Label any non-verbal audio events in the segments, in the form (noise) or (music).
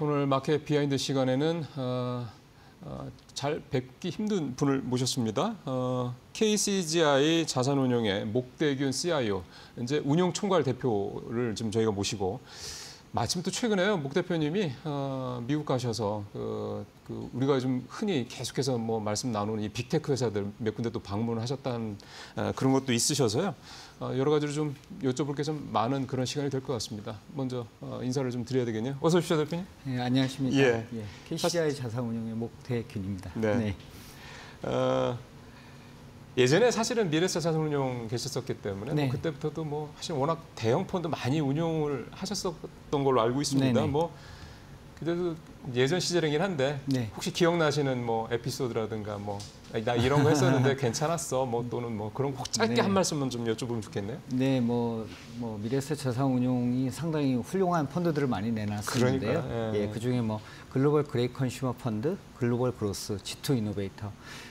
오늘 market behind 시간에는 어, 어, 잘 뵙기 힘든 분을 모셨습니다. 어, KCGI 자산운용의 목대균 CIO, 이제 운용 총괄 대표를 지금 저희가 모시고 마침 또 최근에요 목 대표님이 어, 미국 가셔서 그, 그 우리가 좀 흔히 계속해서 뭐 말씀 나누는 이 빅테크 회사들 몇 군데 또 방문을 하셨다는 어, 그런 것도 있으셔서요 어, 여러 가지로 좀 여쭤볼 게 좀 많은 그런 시간이 될 것 같습니다. 먼저 어, 인사를 좀 드려야 되겠네요. 어서 오십시오 대표님. 네, 안녕하십니까. 예. 예. KCI 자산운용의 목대균입니다. 네. 어, 예전에 사실은 미래세 자산운용 계셨었기 때문에 네. 뭐 그때부터도 뭐 사실 워낙 대형 펀드 많이 운용을 하셨었던 걸로 알고 있습니다. 네네. 뭐 그래도 예전 시절이긴 한데 네. 혹시 기억나시는 뭐 에피소드라든가 뭐 나 이런 거 했었는데 (laughs) 괜찮았어 뭐 또는 뭐 그런 거 짧게 네. 한 말씀만 좀 여쭤보면 좋겠네요. 네, 뭐, 뭐 미래에셋 자산운용이 상당히 훌륭한 펀드들을 많이 내놨었는데요. 예. 예, 그 중에 뭐 글로벌 great consumer 펀드, 글로벌 growth, G2 innovator,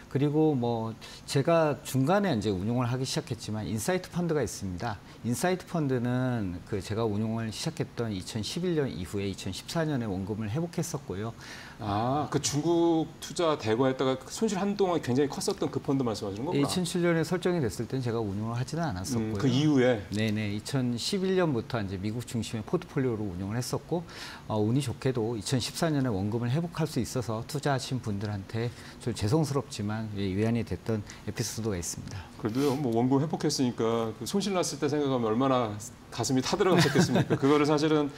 그리고 뭐 제가 중간에 이제 운용을 하기 시작했지만 insight 펀드가 있습니다. insight 펀드는 그 제가 운용을 시작했던 2011년 이후에 2014년에 원금을 회복했었고요. 아, 그 중국 투자 대거했다가 그 손실 한동안 굉장히 컸었던 그 펀드 말씀하시는 거구나. 2007년에 설정이 됐을 땐 제가 운용을 하지는 않았었고요. 음, 그 이후에 네네, 2011년부터 이제 미국 중심의 포트폴리오로 운영을 했었고 어, 운이 좋게도 2014년에 원금을 회복할 수 있어서 투자하신 분들한테 좀 죄송스럽지만 예, 위안이 됐던 에피소드가 있습니다. 그래도요, 뭐 원금 회복했으니까 그 손실 났을 때 생각하면 얼마나 가슴이 타들어갔었겠습니까? 그거를 사실은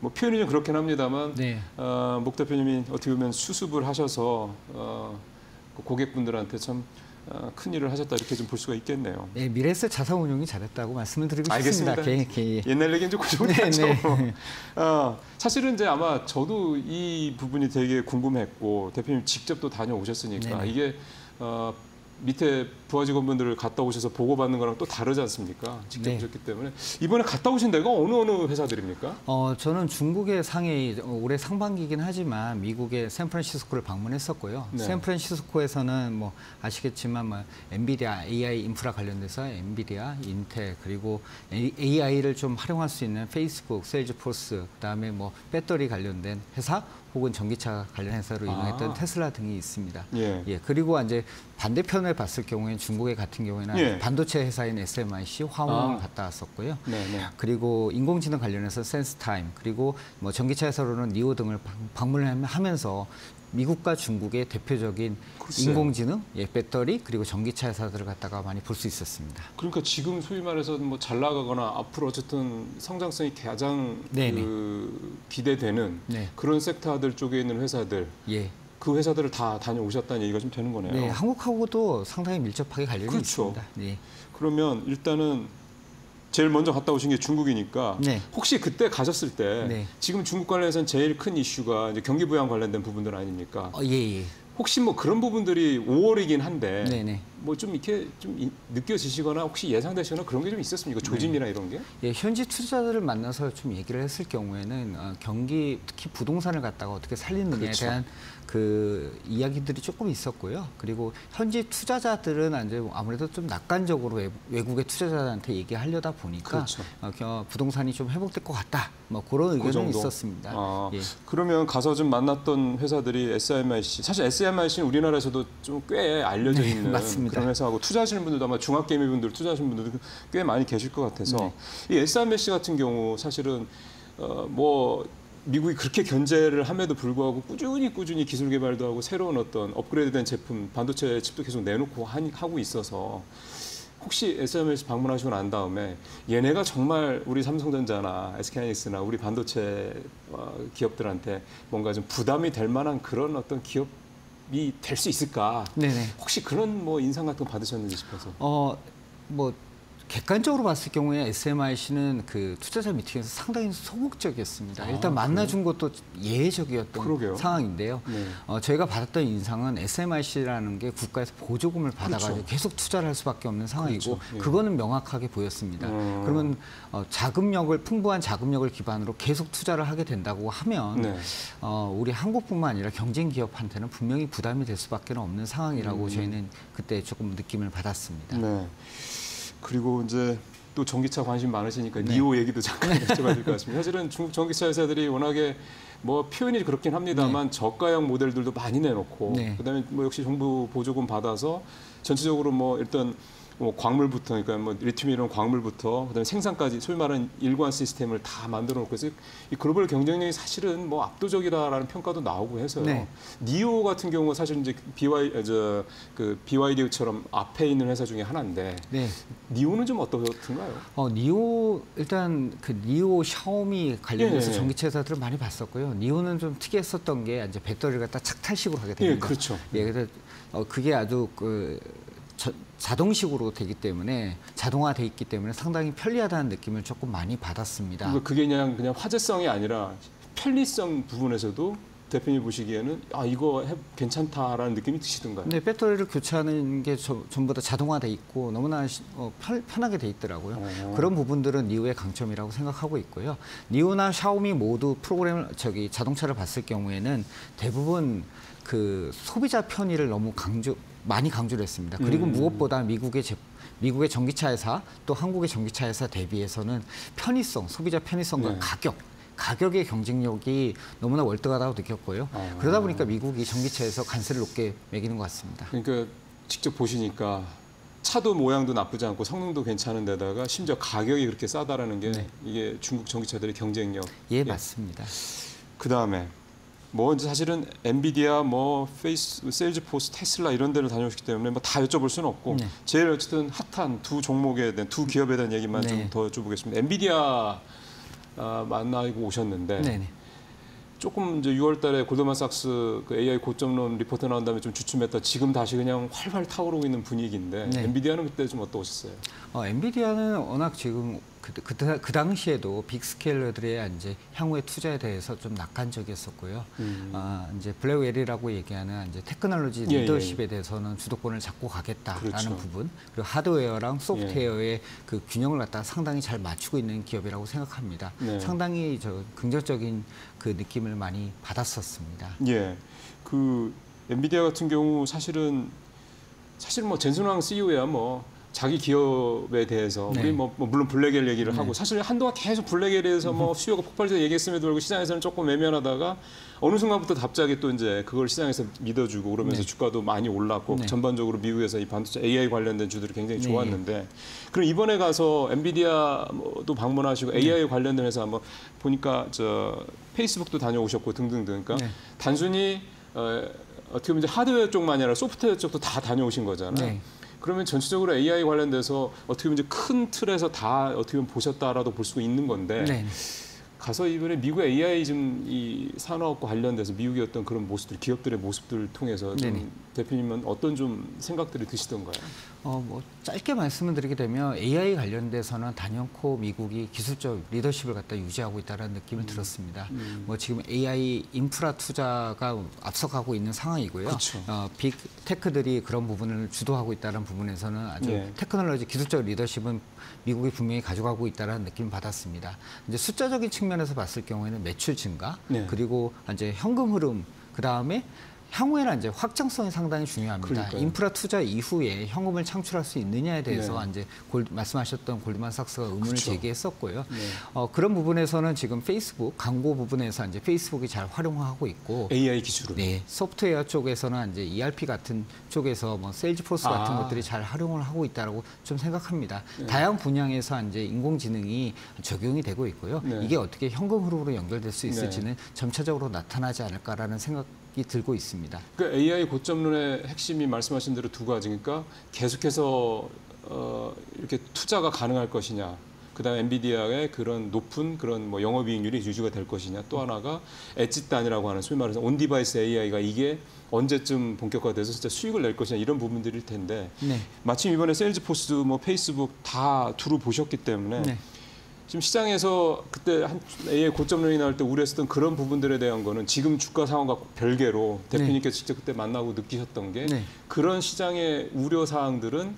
뭐 표현이 좀 그렇긴 합니다만 네. 어, 목 대표님이 어떻게 보면 수습을 하셔서 어, 그 고객분들한테 참 어, 큰 일을 하셨다 이렇게 좀 볼 수가 있겠네요. 네, 미래세 자산운용이 잘했다고 말씀을 드리고 알겠습니다. 싶습니다. 개, 개, 옛날 얘기는 좀 그좀 네. 네. (laughs) 어, 사실은 이제 아마 저도 이 부분이 되게 궁금했고 대표님 직접 또 다녀오셨으니까 네네. 이게 어, 밑에 부하 직원분들을 갔다 오셔서 보고받는 거랑 또 다르지 않습니까? 직접 네. 오셨기 때문에 이번에 갔다 오신 데가 어느 어느 회사들입니까? 어, 저는 중국의 상해 올해 상반기이긴 하지만 미국의 샌프란시스코를 방문했었고요. 네. 샌프란시스코에서는 뭐 아시겠지만 뭐 엔비디아 AI 인프라 관련돼서 엔비디아, 인텔 그리고 AI를 좀 활용할 수 있는 페이스북, 세일즈포스 그다음에 뭐 배터리 관련된 회사 혹은 전기차 관련 회사로 유명했던 아. 테슬라 등이 있습니다. 예. 예, 그리고 이제 반대편을 봤을 경우에는 중국의 같은 경우에는 예. 반도체 회사인 SMIC, 화웨이를 아. 갔다 왔었고요. 네, 네. 그리고 인공지능 관련해서 센스타임 그리고 뭐 전기차 회사로는 니오 등을 방- 방문을 하면서 미국과 중국의 대표적인 글쎄요. 인공지능, 예, 배터리 그리고 전기차 회사들을 갖다가 많이 볼 수 있었습니다. 그러니까 지금 소위 말해서 뭐 잘 나가거나 앞으로 어쨌든 성장성이 가장 네네. 그 기대되는 네, 그런 섹터들 쪽에 있는 회사들 예, 그 회사들을 다 다녀오셨다는 얘기가 좀 되는 거네요. 네, 한국하고도 상당히 밀접하게 관련이 그렇죠. 있습니다. 네, 그러면 일단은 제일 먼저 갔다 오신 게 중국이니까 네. 혹시 그때 가셨을 때 네. 지금 중국 관련해서는 제일 큰 이슈가 이제 경기 부양 관련된 부분들 아닙니까? 어, 예, 예, 혹시 뭐 그런 부분들이 5월이긴 한데 네, 네. 뭐좀 이렇게 좀 이- 느껴지시거나 혹시 예상되시거나 그런 게 좀 있었습니까? 조짐이나 이런 게? 예, 현지 투자자들을 만나서 좀 얘기를 했을 경우에는 어, 경기 특히 부동산을 갖다가 어떻게 살리느냐에 그렇죠. 대한 그 이야기들이 조금 있었고요. 그리고 현지 투자자들은 이제 아무래도 좀 낙관적으로 외- 외국의 투자자한테 얘기하려다 보니까 그렇죠. 어, 겨- 부동산이 좀 회복될 것 같다. 뭐 그런 그 의견은 정도? 있었습니다. 아, 예. 그러면 가서 좀 만났던 회사들이 SMIC 사실 SMIC는 우리나라에서도 좀 꽤 알려져 네, 있는 맞습니다. 그런 회사하고 투자하시는 분들도 아마 중학개미분들 투자하시는 분들도 꽤 많이 계실 것 같아서 네. 이 SMIC 같은 경우 사실은 어, 뭐 미국이 그렇게 견제를 함에도 불구하고 꾸준히 꾸준히 기술 개발도 하고 새로운 어떤 업그레이드된 제품 반도체 칩도 계속 내놓고 하니- 하고 있어서 혹시 SMIC 방문하시고 난 다음에 얘네가 정말 우리 삼성전자나 SK하이닉스나 우리 반도체 어, 기업들한테 뭔가 좀 부담이 될 만한 그런 어떤 기업 이 될 수 있을까? 네네. 혹시 그런 뭐 인상 같은 거 받으셨는지 싶어서. 어, 뭐 객관적으로 봤을 경우에 SMIC는 그 투자자 미팅에서 상당히 소극적이었습니다. 아, 일단 만나준 것도 예외적이었던 그러게요. 상황인데요. 네. 어, 저희가 받았던 인상은 SMIC라는 게 국가에서 보조금을 받아가지고 그렇죠. 계속 투자를 할 수밖에 없는 상황이고 그렇죠. 예. 그거는 명확하게 보였습니다. 음. 그러면 어, 자금력을 풍부한 자금력을 기반으로 계속 투자를 하게 된다고 하면 네. 어, 우리 한국뿐만 아니라 경쟁 기업한테는 분명히 부담이 될 수밖에 없는 상황이라고 음. 저희는 그때 조금 느낌을 받았습니다. 네. 그리고 이제 또 전기차 관심 많으시니까 네. 니오 얘기도 잠깐 (laughs) 여쭤봐야 될 것 같습니다. 사실은 중국 전기차 회사들이 워낙에 뭐 표현이 그렇긴 합니다만 저가형 모델들도 많이 내놓고 네. 그다음에 뭐 역시 정부 보조금 받아서 전체적으로 뭐 일단 뭐 광물부터 그러니까 뭐 리튬 이런 광물부터 그다음에 생산까지 소위 말하는 일관 시스템을 다 만들어 놓고 해서 이 글로벌 경쟁력이 사실은 뭐 압도적이다라는 평가도 나오고 해서요. 네. 니오 같은 경우가 사실 이제 BY 저그 BYD처럼 앞에 있는 회사 중에 하나인데 네. 니오는 좀 어떻든가요? 어, 니오 일단 그 니오 샤오미 관련해서 예, 예. 전기차 회사들을 많이 봤었고요. 니오는 좀 특이했었던 게 이제 배터리를 갖다 착탈식으로 하게 예, 됩니다. 그렇죠. 예, 그래서 어, 그게 아주 그 저- 자동식으로 되기 때문에 자동화돼 있기 때문에 상당히 편리하다는 느낌을 조금 많이 받았습니다. 그러니까 그게 그냥 그냥 화제성이 아니라 편리성 부분에서도 대표님 보시기에는 아 이거 해, 괜찮다라는 느낌이 드시던가요? 근데 배터리를 교체하는 게 저- 전부 다 자동화돼 있고 너무나 시- 어, 편, 편하게 돼 있더라고요. 어. 그런 부분들은 니오의 강점이라고 생각하고 있고요. 니오나 샤오미 모두 프로그램을 저기 자동차를 봤을 경우에는 대부분 그 소비자 편의를 너무 강조 많이 강조를 했습니다. 그리고 음. 무엇보다 미국의 제, 미국의 전기차 회사 또 한국의 전기차 회사 대비해서는 편의성, 소비자 편의성과 네. 가격 가격의 경쟁력이 너무나 월등하다고 느꼈고요. 아. 그러다 보니까 미국이 전기차에서 간세를 높게 매기는 것 같습니다. 그러니까 직접 보시니까 차도 모양도 나쁘지 않고 성능도 괜찮은 데다가 심지어 가격이 그렇게 싸다라는 게 네. 이게 중국 전기차들의 경쟁력. 예, 맞습니다. 그 다음에 뭐 이제 사실은 엔비디아, 뭐 페이스, 세일즈포스, 테슬라 이런 데를 다녀오셨기 때문에 뭐 다 여쭤볼 수는 없고 네. 제일 어쨌든 핫한 두 종목에 대한 두 기업에 대한 얘기만 네. 좀더 여쭤보겠습니다. 엔비디아 아, 만나고 오셨는데 네, 네. 조금 이제 6월달에 골드만삭스 그 AI 고점론 리포트 나온 다음에 좀 주춤했다. 지금 다시 그냥 활활 타오르고 있는 분위기인데 네. 엔비디아는 그때 좀 어떠셨어요? 어, 엔비디아는 워낙 지금 그, 그, 그 당시에도 빅스케일러들의 이제 향후의 투자에 대해서 좀 낙관적이었었고요. 음. 아, 이제 블랙웰이라고 얘기하는 이제 테크놀로지 예, 예, 리더십에 대해서는 주도권을 잡고 가겠다라는 그렇죠. 부분 그리고 하드웨어랑 소프트웨어의 그 균형을 갖다 상당히 잘 맞추고 있는 기업이라고 생각합니다. 네. 상당히 저 긍정적인 그 느낌을 많이 받았었습니다. 예. 그 엔비디아 같은 경우 사실은 사실 뭐 젠슨 왕 CEO야 뭐 자기 기업에 대해서 네. 우리 뭐, 뭐 물론 블랙엘 얘기를 네. 하고 사실 한동안 계속 블랙엘에 대해서 뭐 수요가 폭발해서 얘기했음에도 불구하고 시장에서는 조금 외면하다가 어느 순간부터 갑자기 또 이제 그걸 시장에서 믿어주고 그러면서 네. 주가도 많이 올랐고 네. 전반적으로 미국에서 이 반도체 AI 관련된 주들이 굉장히 네. 좋았는데 그럼 이번에 가서 엔비디아도 방문하시고 AI 관련된 회사 한번 보니까 저 페이스북도 다녀오셨고 등등등 그러니까 네. 단순히 어, 어떻게 보면 이제 하드웨어 쪽만 아니라 소프트웨어 쪽도 다 다녀오신 거잖아요. 네. 그러면 전체적으로 AI 관련돼서 어떻게 보면 이제 큰 틀에서 다 어떻게 보면 보셨다라도 볼 수 있는 건데 네. 가서 이번에 미국 AI 좀이 산업과 관련돼서 미국의 어떤 그런 모습들, 기업들의 모습들을 통해서. 대표님은 어떤 좀 생각들이 드시던가요? 어, 뭐 짧게 말씀을 드리게 되면 AI 관련돼서는 단연코 미국이 기술적 리더십을 갖다 유지하고 있다는 느낌을 들었습니다. 음. 뭐 지금 AI 인프라 투자가 앞서가고 있는 상황이고요. 그쵸. 어, 빅 테크들이 그런 부분을 주도하고 있다는 부분에서는 아주 네. 테크놀로지 기술적 리더십은 미국이 분명히 가져가고 있다는 느낌을 받았습니다. 이제 숫자적인 측면에서 봤을 경우에는 매출 증가 네. 그리고 이제 현금 흐름 그 다음에 향후에는 이제 확장성이 상당히 중요합니다. 그러니까요. 인프라 투자 이후에 현금을 창출할 수 있느냐에 대해서 네. 이제 골, 말씀하셨던 골드만삭스가 의문을 그쵸. 제기했었고요. 네. 어, 그런 부분에서는 지금 페이스북 광고 부분에서 이제 페이스북이 잘 활용하고 있고 AI 기술을. 네, 소프트웨어 쪽에서는 이제 ERP 같은 쪽에서 뭐 세일즈포스 같은 아. 것들이 잘 활용을 하고 있다라고 좀 생각합니다. 네. 다양한 분야에서 이제 인공지능이 적용이 되고 있고요. 네. 이게 어떻게 현금 흐름으로 연결될 수 네. 있을지는 점차적으로 나타나지 않을까라는 생각이 들고 있습니다. 그 AI 고점론의 핵심이 말씀하신 대로 두 가지니까 계속해서 어, 이렇게 투자가 가능할 것이냐. 그다음에 엔비디아의 그런 높은 그런 뭐 영업이익률이 유지가 될 것이냐. 또 하나가 엣지 단이라고 하는 소위 말해서 on device AI가 이게 언제쯤 본격화돼서 진짜 수익을 낼 것이냐 이런 부분들일 텐데 네. 마침 이번에 세일즈포스 뭐 페이스북 다 두루 보셨기 때문에 네. 지금 시장에서 그때 한 AI 고점론이 나올 때 우려했었던 그런 부분들에 대한 거는 지금 주가 상황과 별개로 대표님께서 직접 그때 만나고 느끼셨던 게 네. 그런 시장의 우려 사항들은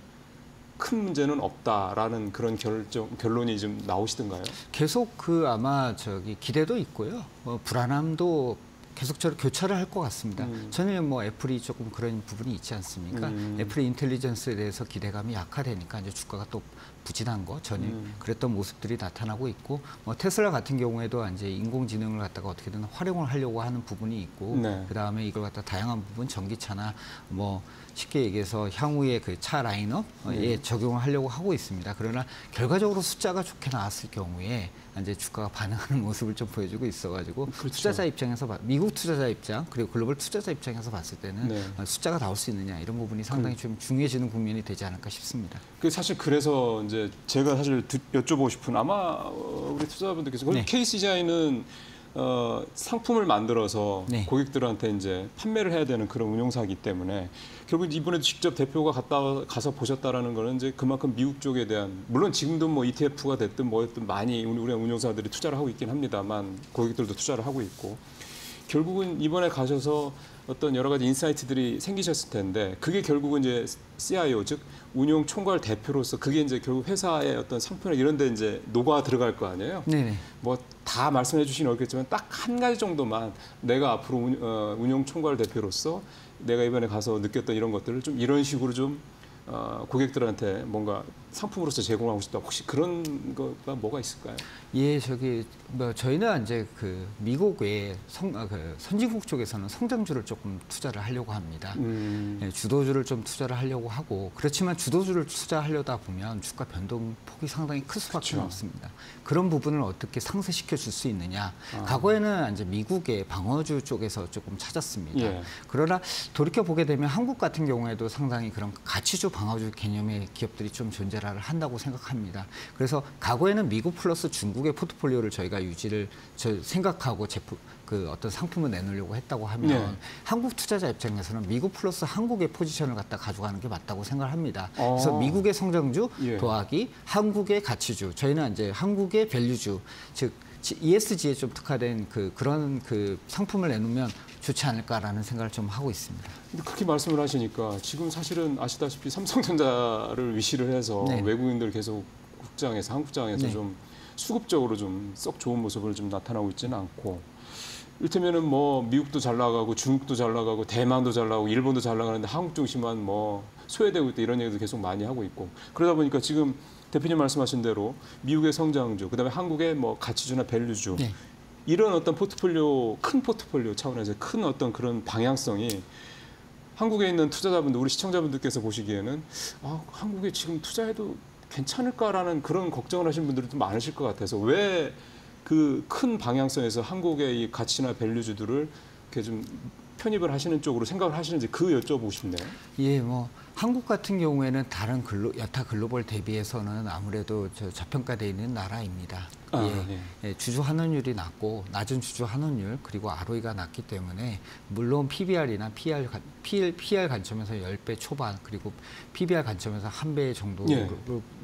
큰 문제는 없다라는 그런 결정 결론이 좀 나오시던가요? 계속 그 아마 저기 기대도 있고요. 뭐 불안함도 계속적으로 교차를 할 것 같습니다. 음. 저는 뭐 애플이 조금 그런 부분이 있지 않습니까? 음. 애플의 인텔리전스에 대해서 기대감이 약화되니까 이제 주가가 또 부진한 거 전혀 음. 그랬던 모습들이 나타나고 있고 뭐 테슬라 같은 경우에도 이제 인공지능을 갖다가 어떻게든 활용을 하려고 하는 부분이 있고 네. 그 다음에 이걸 갖다 다양한 부분 전기차나 뭐 쉽게 얘기해서 향후에 그 차 라인업에 네. 적용을 하려고 하고 있습니다. 그러나 결과적으로 숫자가 좋게 나왔을 경우에 이제 주가가 반응하는 모습을 좀 보여주고 있어가지고 그렇죠. 투자자 입장에서 봐- 미국 투자자 입장 그리고 글로벌 투자자 입장에서 봤을 때는 네. 어, 숫자가 나올 수 있느냐 이런 부분이 상당히 좀 중요해지는 국면이 되지 않을까 싶습니다. 그 사실 그래서 이제 제가 사실 드- 여쭤보고 싶은 아마 어, 우리 투자자분들께서 네. KCGI는 어, 상품을 만들어서 네. 고객들한테 이제 판매를 해야 되는 그런 운용사이기 때문에 결국 이번에도 직접 대표가 갔다 가서 보셨다라는 거는 이제 그만큼 미국 쪽에 대한 물론 지금도 뭐 ETF가 됐든 뭐였든 많이 우리 우리 운용사들이 투자를 하고 있긴 합니다만 고객들도 투자를 하고 있고 결국은 이번에 가셔서 어떤 여러 가지 인사이트들이 생기셨을 텐데 그게 결국은 이제 CIO 즉 운용 총괄 대표로서 그게 이제 결국 회사의 어떤 상품이나 이런 데 이제 녹아 들어갈 거 아니에요. 네네. 뭐 다 말씀해 주시긴 어렵겠지만 딱 한 가지 정도만 내가 앞으로 운, 어, 운용 총괄 대표로서 내가 이번에 가서 느꼈던 이런 것들을 좀 이런 식으로 좀 어, 고객들한테 뭔가 상품으로서 제공하고 싶다. 혹시 그런 거가 뭐가 있을까요? 예, 저기 뭐 저희는 이제 그 미국의 성, 아, 그 선진국 쪽에서는 성장주를 조금 투자를 하려고 합니다. 음, 예, 주도주를 좀 투자를 하려고 하고 그렇지만 주도주를 투자하려다 보면 주가 변동 폭이 상당히 클 수밖에 그렇죠. 없습니다. 그런 부분을 어떻게 상쇄시켜 줄 수 있느냐. 아. 과거에는 이제 미국의 방어주 쪽에서 조금 찾았습니다. 예. 그러나 돌이켜 보게 되면 한국 같은 경우에도 상당히 그런 가치주 방어주 개념의 기업들이 좀 존재를 한다고 생각합니다. 그래서 과거에는 미국 플러스 중국의 포트폴리오를 저희가 유지를 저 생각하고 제품 그 어떤 상품을 내놓으려고 했다고 하면 네. 한국 투자자 입장에서는 미국 플러스 한국의 포지션을 갖다 가져가는 게 맞다고 생각을 합니다. 어. 그래서 미국의 성장주 예. 더하기 한국의 가치주 저희는 이제 한국의 밸류주 즉 ESG에 좀 특화된 그 그런 그 상품을 내놓으면 좋지 않을까라는 생각을 좀 하고 있습니다. 근데 그렇게 말씀을 하시니까 지금 사실은 아시다시피 삼성전자를 위시를 해서 네. 외국인들 계속 국장에서 한국장에서 네. 좀 수급적으로 좀 썩 좋은 모습을 좀 나타나고 있지는 않고 이를테면은 뭐 미국도 잘 나가고 중국도 잘 나가고 대만도 잘 나가고 일본도 잘 나가는데 한국 중심만 뭐 소외되고 있다 이런 얘기도 계속 많이 하고 있고 그러다 보니까 지금 대표님 말씀하신 대로 미국의 성장주 그다음에 한국의 뭐 가치주나 밸류주 네. 이런 어떤 포트폴리오 큰 포트폴리오 차원에서 큰 어떤 그런 방향성이 한국에 있는 투자자분들 우리 시청자분들께서 보시기에는 아, 한국에 지금 투자해도 괜찮을까라는 그런 걱정을 하시는 분들이 좀 많으실 것 같아서 왜 그 큰 방향성에서 한국의 이 가치나 밸류주들을 이렇게 좀 편입을 하시는 쪽으로 생각을 하시는지 그 여쭤보고 싶네요. 예, 뭐 한국 같은 경우에는 다른 글로, 여타 글로벌 대비해서는 아무래도 저 저평가되어 있는 나라입니다. 아, 예, 네. 예, 주주 환원율이 낮고 낮은 주주 환원율 그리고 ROE가 낮기 때문에 물론 PBR이나 PER, 관- PER, 관점에서 10배 초반 그리고 PBR 관점에서 한 배 정도로 예.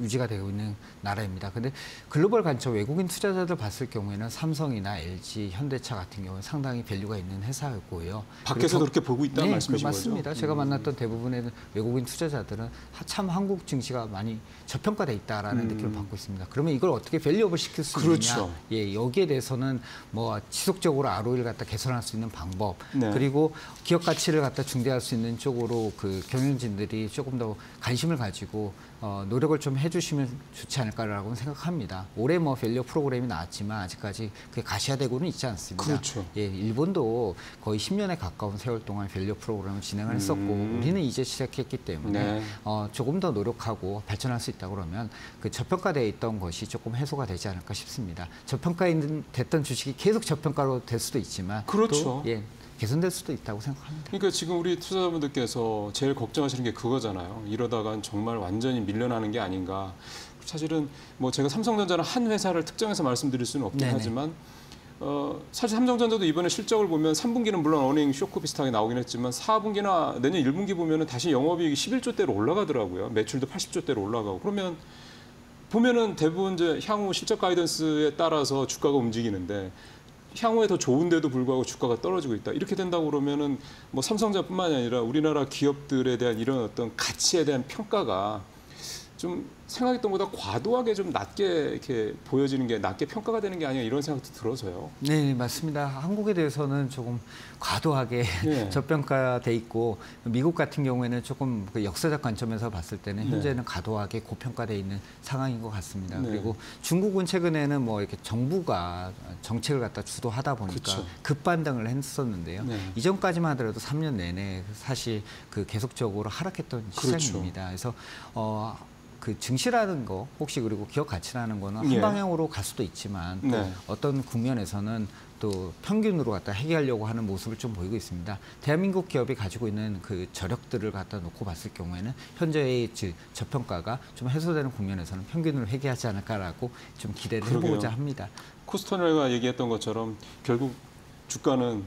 유지가 되고 있는 나라입니다. 근데 글로벌 관점 외국인 투자자들 봤을 경우에는 삼성이나 LG, 현대차 같은 경우는 상당히 value가 있는 회사였고요. 밖에서 그렇게 보고 있다는 네, 말씀이신 그 맞습니다. 거죠? 제가 음. 만났던 대부분의 외국인 투자자들은 하- 참 한국 증시가 많이 저평가돼 있다라는 음. 느낌을 받고 있습니다. 그러면 이걸 어떻게 value up을 시킬 수 그렇죠. 있느냐? 예, 여기에 대해서는 뭐 지속적으로 ROE를 갖다 개선할 수 있는 방법, 네. 그리고 기업 가치를 갖다 증대할 수 있는 쪽으로 그 경영진들이 조금 더 관심을 가지고 어, 노력을 좀 해주시면 좋지 않을까라고 생각합니다. 올해 뭐 value 프로그램이 나왔지만 아직까지 그게 가시화되고는 있지 않습니다. 그렇죠. 예, 일본도 거의 10년에 가까운 세월 동안 value 프로그램을 진행을 했었고 음. 우리는 이제 시작했기 때문에 네. 어, 조금 더 노력하고 발전할 수 있다 그러면 그 저평가되어 있던 것이 조금 해소가 되지 않을까 싶습니다. 저평가 됐던 주식이 계속 저평가로 될 수도 있지만 그렇죠. 또, 예, 개선될 수도 있다고 생각합니다. 그러니까 지금 우리 투자자분들께서 제일 걱정하시는 게 그거잖아요. 이러다간 정말 완전히 밀려나는 게 아닌가. 사실은 뭐 제가 삼성전자는 한 회사를 특정해서 말씀드릴 수는 없긴 네네. 하지만 어, 사실 삼성전자도 이번에 실적을 보면 3분기는 물론 어닝 쇼크 비슷하게 나오긴 했지만 4분기나 내년 1분기 보면은 다시 영업이익이 11조대로 올라가더라고요. 매출도 80조대로 올라가고 그러면 보면은 대부분 이제 향후 실적 가이던스에 따라서 주가가 움직이는데 향후에 더 좋은데도 불구하고 주가가 떨어지고 있다. 이렇게 된다고 그러면은 뭐 삼성전자뿐만이 아니라 우리나라 기업들에 대한 이런 어떤 가치에 대한 평가가 좀 생각했던 것보다 과도하게 좀 낮게 이렇게 보여지는 게 낮게 평가가 되는 게 아니라 이런 생각도 들어서요. 네, 맞습니다. 한국에 대해서는 조금 과도하게 네. (laughs) 저평가돼 있고 미국 같은 경우에는 조금 그 역사적 관점에서 봤을 때는 네. 현재는 과도하게 고평가돼 있는 상황인 것 같습니다. 네. 그리고 중국은 최근에는 뭐 이렇게 정부가 정책을 갖다 주도하다 보니까 그쵸. 급반등을 했었는데요. 네. 이전까지만 하더라도 3년 내내 사실 그 계속적으로 하락했던 그렇죠. 시장입니다. 그래서 어. 그 증시라는 거 혹시 그리고 기업 가치라는 거는 한 예. 방향으로 갈 수도 있지만 또 네. 어떤 국면에서는 또 평균으로 갖다 해결하려고 하는 모습을 좀 보이고 있습니다. 대한민국 기업이 가지고 있는 그 저력들을 갖다 놓고 봤을 경우에는 현재의 지- 저평가가 좀 해소되는 국면에서는 평균으로 회귀하지 않을까라고 좀 기대를 그러게요. 해보고자 합니다. 코스톨라니가 얘기했던 것처럼 결국 주가는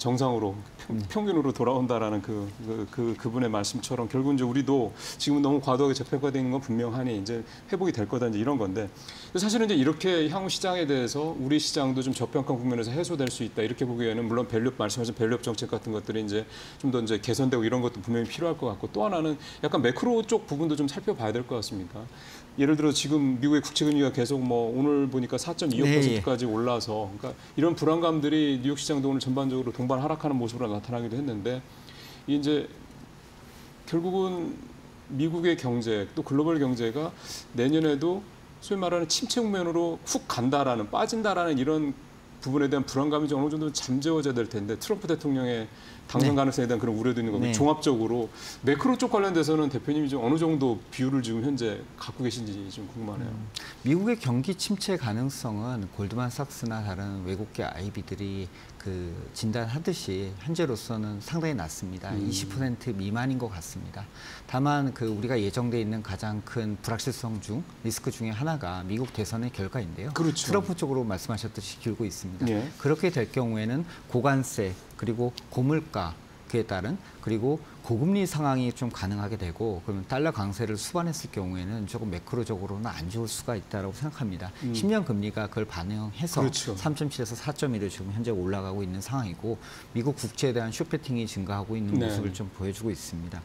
정상으로 평, 네. 평균으로 돌아온다라는 그, 그, 그 그분의 말씀처럼 결국 이제 우리도 지금 너무 과도하게 있는 건 분명하니 이제 회복이 될 거다 이제 이런 건데 사실은 이제 이렇게 향후 시장에 대해서 우리 시장도 좀 저평가 국면에서 해소될 수 있다 이렇게 보기에는 물론 value 말씀하신 value up 정책 같은 것들이 이제 좀 더 이제 개선되고 이런 것도 분명히 필요할 것 같고 또 하나는 약간 매크로 쪽 부분도 좀 살펴봐야 될 것 같습니다. 예를 들어 지금 미국의 국채 금리가 계속 뭐 오늘 보니까 4.25%까지 올라서 그러니까 이런 불안감들이 뉴욕 시장도 오늘 전반적으로 동반 하락하는 모습으로 나타나기도 했는데 이제 결국은 미국의 경제 또 글로벌 경제가 내년에도 소위 말하는 침체 국면으로 훅 간다라는 빠진다라는 이런 부분에 대한 불안감이 좀 어느 정도 잠재워져야 될 텐데 트럼프 대통령의 당선 네. 가능성에 대한 그런 우려도 있는 거고 네. 종합적으로 매크로 쪽 관련돼서는 대표님이 좀 어느 정도 비율을 지금 현재 갖고 계신지 좀 궁금하네요. 미국의 경기 침체 가능성은 골드만삭스나 다른 외국계 IB들이 그 진단하듯이 현재로서는 상당히 낮습니다. 음. 20% 미만인 것 같습니다. 다만 그 우리가 예정돼 있는 가장 큰 불확실성 중 리스크 중에 하나가 미국 대선의 결과인데요. 그렇죠. 트럼프 쪽으로 말씀하셨듯이 길고 있습니다. 예. 그렇게 될 경우에는 고관세 그리고 고물가 그에 따른 그리고 고금리 상황이 좀 가능하게 되고 그러면 달러 강세를 수반했을 경우에는 조금 매크로적으로는 안 좋을 수가 있다고 생각합니다. 음. 10년 금리가 그걸 반영해서 그렇죠. 3.7에서 4.1을 지금 현재 올라가고 있는 상황이고 미국 국채에 대한 쇼패팅이 증가하고 있는 네. 모습을 좀 보여주고 있습니다.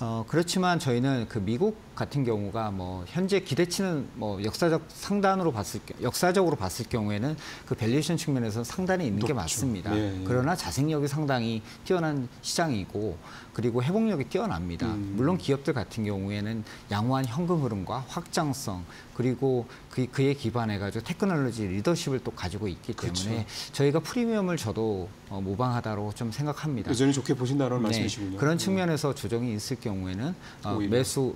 어, 그렇지만 저희는 그 미국 같은 경우가 뭐 현재 기대치는 뭐 역사적 상단으로 봤을 겨- 역사적으로 봤을 경우에는 그 valuation 측면에서 상단에 있는 게 높죠. 맞습니다. 예, 예. 그러나 자생력이 상당히 뛰어난 시장이고 그리고 회복력이 뛰어납니다. 음. 물론 기업들 같은 경우에는 양호한 현금 흐름과 확장성 그리고 그, 그에 기반해 가지고 테크놀로지 리더십을 또 가지고 있기 때문에 그렇죠. 저희가 프리미엄을 줘도 어, 무방하다고 좀 생각합니다. 여전히 좋게 보신다는 네, 말씀이시군요. 그런 네. 측면에서 조정이 있을 경우에는 어. 매수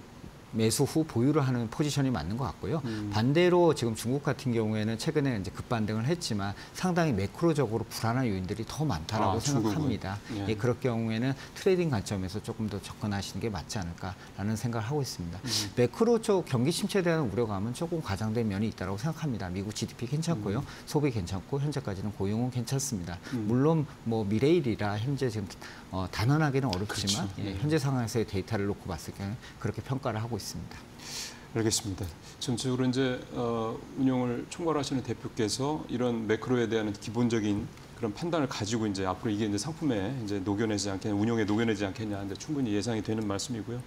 매수 후 보유를 하는 포지션이 맞는 것 같고요. 음. 반대로 지금 중국 같은 경우에는 최근에 이제 급반등을 했지만 상당히 macro적으로 불안한 요인들이 더 많다라고 아. 생각합니다. 예. 예, 그럴 경우에는 trading 관점에서 조금 더 접근하시는 게 맞지 않을까라는 생각을 하고 있습니다. 음. 매크로 쪽 경기 침체에 대한 우려감은 조금 과장된 면이 있다고 생각합니다. 미국 GDP 괜찮고요, 소비 괜찮고 현재까지는 고용은 괜찮습니다. 음. 물론 뭐 미래일이라 현재 지금 어, 단언하기는 어렵지만 그렇죠. 예, 네. 현재 상황에서의 데이터를 놓고 봤을 경우 그렇게 평가를 하고 있습니다. 알겠습니다. 전체적으로 이제 어, 운영을 총괄하시는 대표께서 이런 매크로에 대한 기본적인 그런 판단을 가지고 이제 앞으로 이게 이제 상품에 이제 녹여내지 않겠냐, 운용에 녹여내지 않겠냐, 근데 충분히 예상이 되는 말씀이고요.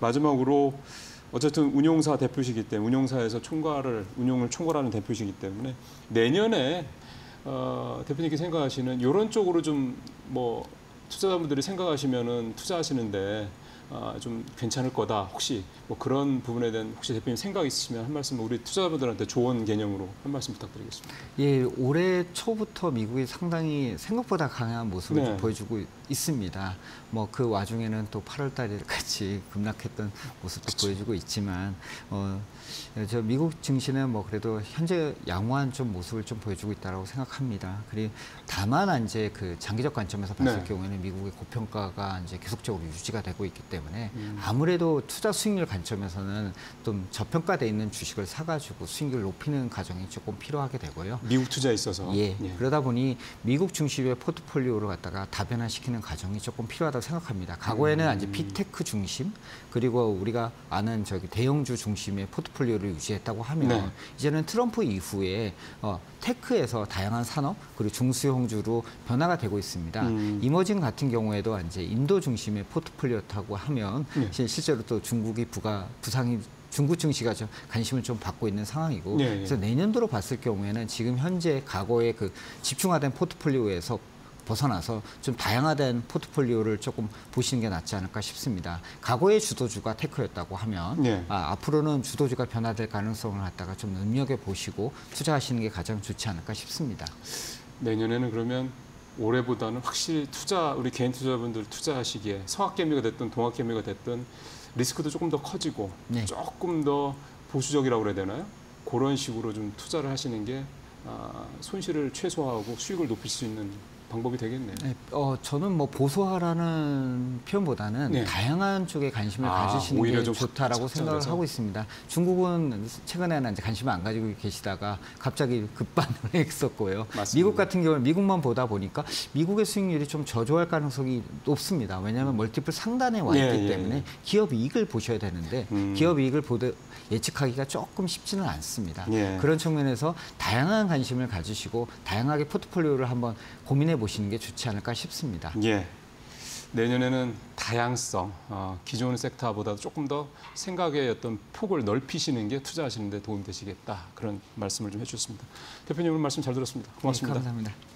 마지막으로 어쨌든 운용사 대표시기 때문에 운용사에서 총괄을 운용을 총괄하는 대표시기 때문에 내년에 어, 대표님께 생각하시는 이런 쪽으로 좀 뭐 투자자분들이 생각하시면은 투자하시는데 아, 좀 괜찮을 거다. 혹시 뭐 그런 부분에 대한 혹시 대표님 생각 있으시면 한 말씀 우리 투자자분들한테 좋은 개념으로 한 말씀 부탁드리겠습니다. 예, 올해 초부터 미국이 상당히 생각보다 강한 모습을 네. 좀 보여주고 있습니다. 뭐 그 와중에는 또 8월 달에 같이 급락했던 모습도 그쵸. 보여주고 있지만 어, 저 미국 증시는 뭐 그래도 현재 양호한 좀 모습을 좀 보여주고 있다고 생각합니다. 그리고 다만 이제 그 장기적 관점에서 봤을 네. 경우에는 미국의 고평가가 이제 계속적으로 유지가 되고 있기 때문에 음. 아무래도 투자 수익률 관점에서는 좀 저평가돼 있는 주식을 사가지고 수익률을 높이는 과정이 조금 필요하게 되고요. 미국 투자에 있어서 예. 그러다 보니 미국 중심의 포트폴리오를 갖다가 다변화시키는 과정이 조금 필요하다고 생각합니다. 과거에는 음. 이제 big tech 중심 그리고 우리가 아는 저기 대형주 중심의 포트폴리오를 유지했다고 하면 네. 이제는 트럼프 이후에 어, tech에서 다양한 산업 그리고 중소형주로 변화가 되고 있습니다. 음. emerging 같은 경우에도 이제 인도 중심의 포트폴리오라고 하면 네. 실- 실제로 또 중국이 부가 부상이 중구 증시가 좀 관심을 좀 받고 있는 상황이고 예, 예. 그래서 내년도로 봤을 경우에는 지금 현재 과거의 그 집중화된 포트폴리오에서 벗어나서 좀 다양화된 포트폴리오를 조금 보시는 게 낫지 않을까 싶습니다. 과거의 주도주가 테크였다고 하면 예. 아, 앞으로는 주도주가 변화될 가능성을 갖다가 좀 눈여겨 보시고 투자하시는 게 가장 좋지 않을까 싶습니다. 내년에는 그러면 올해보다는 확실히 투자 우리 개인 투자분들 투자하시기에 성학개미가 됐든 동학개미가 됐든 리스크도 조금 더 커지고 네. 조금 더 보수적이라고 그래야 되나요? 그런 식으로 좀 투자를 하시는 게 아, 손실을 최소화하고 수익을 높일 수 있는 방법이 되겠네요. 네, 어, 저는 뭐 보수화라는 표현보다는 네. 다양한 쪽에 관심을 아, 가지시는 오히려 게좀 좋다라고 확- 생각을? 하고 있습니다. 중국은 최근에는 이제 관심을 안 가지고 계시다가 갑자기 급반을 (laughs) 했었고요. 맞습니다. 미국 같은 경우는 미국만 보다 보니까 미국의 수익률이 좀 저조할 가능성이 높습니다. 왜냐하면 멀티플 상단에 와 있기 예, 예, 때문에 예. 기업 이익을 보셔야 되는데 음. 기업 이익을 보되 예측하기가 조금 쉽지는 않습니다. 예. 그런 측면에서 다양한 관심을 가지시고 다양하게 포트폴리오를 한번 고민해 보시는 게 좋지 않을까 싶습니다. 예. 내년에는 다양성, 어, 기존 섹터보다 조금 더 생각의 어떤 폭을 넓히시는 게 투자하시는 데 도움이 되시겠다. 그런 말씀을 좀 해주셨습니다. 대표님 오늘 말씀 잘 들었습니다. 고맙습니다. 네, 감사합니다.